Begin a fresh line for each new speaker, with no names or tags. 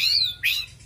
Whee!